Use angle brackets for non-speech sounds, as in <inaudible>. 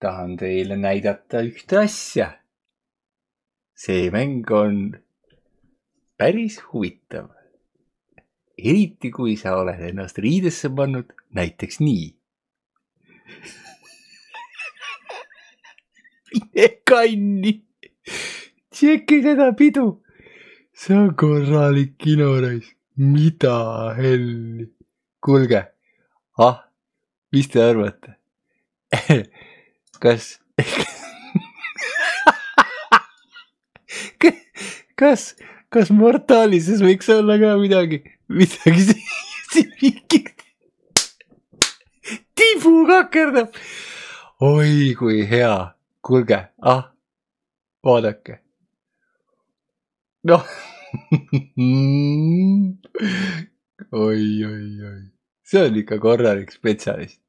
tahan teile näidata ühte asja. see mäng on päris huvitav. eriti kui sa oled ennast riidesse pannud, näiteks nii. mine kanni, tšeki seda pidu. see on korralik kinoreis, mida helli. kuulge, ah, mis te arvate? <laughs> kas kas, kas Mortalises võiks olla ka midagi, midagi siin mingi tibu kakerdab. oi kui hea, kuulge, ah, vaadake. noh oi, oi, oi, see on ikka korralik spetsialist.